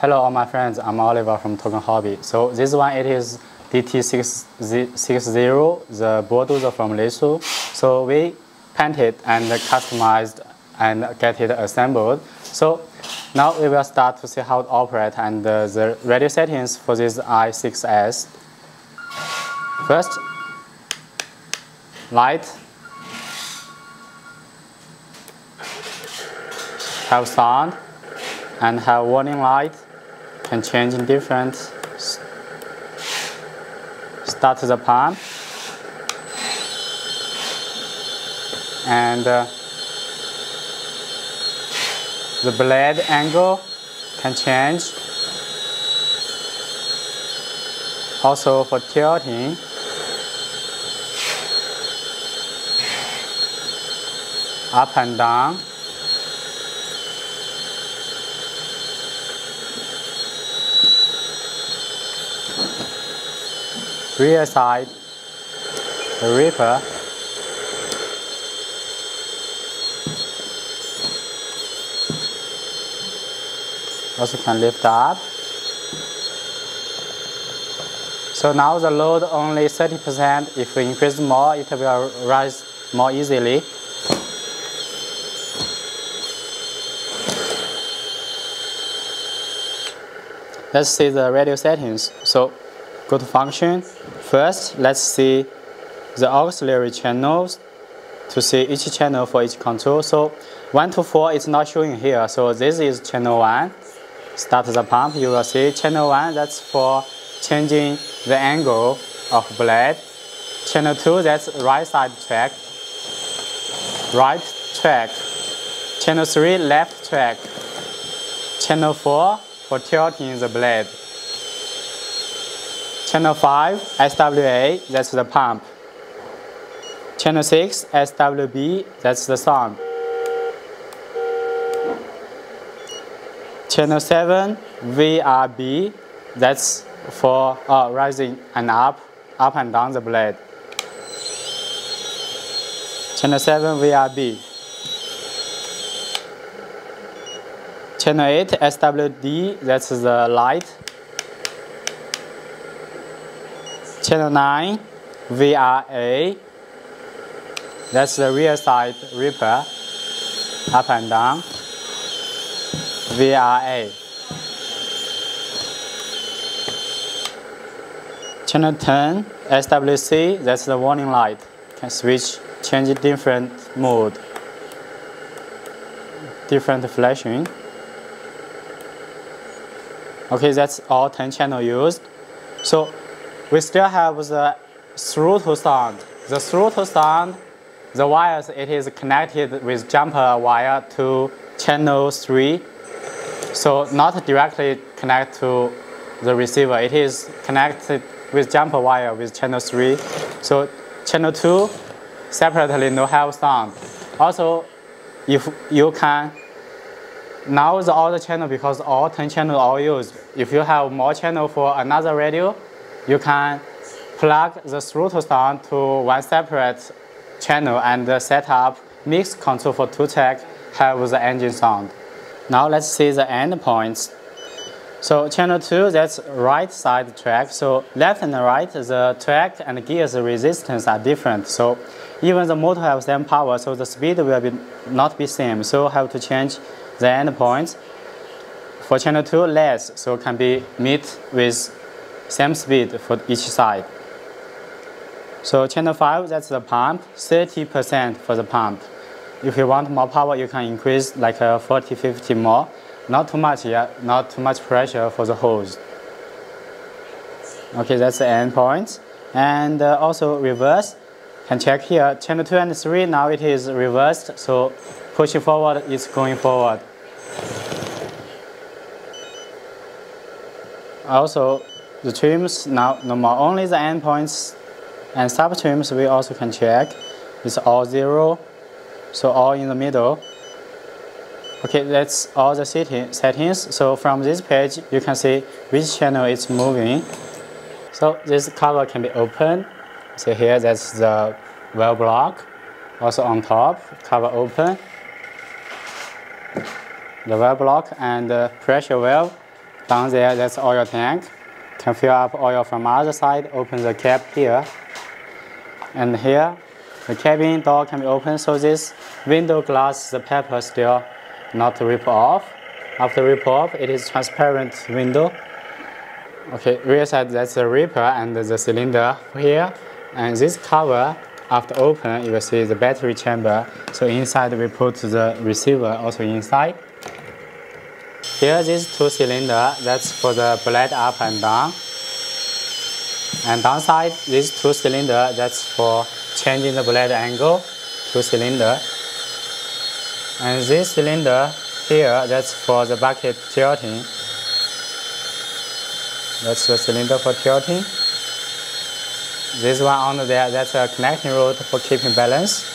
Hello all my friends, I'm Oliver from Toucan Hobby. So this one it is DT660, the bulldozer from LESU. So we painted and customized and get it assembled. So now we will start to see how it operates and uh, the radio settings for this i6S. First, light, have sound, and have warning light can change in different start the pump and uh, the blade angle can change. Also for tilting. Up and down rear side, the ripper. Also can lift up. So now the load only 30%. If we increase more, it will rise more easily. Let's see the radio settings. So go to function. First, let's see the auxiliary channels to see each channel for each control. So 1 to 4 is not showing here. So this is channel 1. Start the pump, you will see channel 1, that's for changing the angle of blade. Channel 2, that's right side track. Right track. Channel 3, left track. Channel 4, for tilting the blade. Channel 5, SWA, that's the pump. Channel 6, SWB, that's the sound. Channel 7, VRB, that's for uh, rising and up, up and down the blade. Channel 7, VRB. Channel 8, SWD, that's the light. Channel 9, VRA. That's the rear side ripper, up and down. VRA. Channel 10, SWC, that's the warning light. Can switch, change different mode, different flashing. Okay, that's all 10 channel used. So we still have the throttle sound. The throttle sound, the wires, it is connected with jumper wire to channel 3. So not directly connect to the receiver. It is connected with jumper wire with channel 3. So channel 2, separately no have sound. Also, if you can, now the other channel because all 10 channel all used. If you have more channel for another radio, you can plug the throttle sound to one separate channel and uh, set up mix control for two track have the engine sound. Now let's see the endpoints. So channel 2, that's right side track. So left and right, the track and gears resistance are different. So even the motor has same power, so the speed will be not be same. So have to change the endpoints. For channel 2, less, so can be meet with same speed for each side. So channel 5, that's the pump, 30% for the pump. If you want more power, you can increase like uh, 40, 50 more. Not too much, yeah, not too much pressure for the hose. Okay, that's the end point. And uh, also reverse, can check here, channel 2 and 3, now it is reversed, so pushing forward is going forward. Also, the trims now no more only the endpoints and sub trims we also can check. It's all zero, so all in the middle. Okay, that's all the setting, settings. So from this page, you can see which channel is moving. So this cover can be open. So here, that's the well block. Also on top, cover open. The well block and the pressure valve Down there, that's oil tank. Can fill up oil from other side, open the cap here. And here, the cabin door can be opened, so this window glass, the paper still not rip off. After rip off, it is transparent window. Okay, rear side, that's the ripper and the cylinder here. And this cover, after open, you will see the battery chamber. So inside we put the receiver also inside. Here, these two cylinder, that's for the blade up and down. And downside, these two cylinder, that's for changing the blade angle, two cylinder. And this cylinder here, that's for the bucket tilting. That's the cylinder for tilting. This one on there, that's a connecting rod for keeping balance.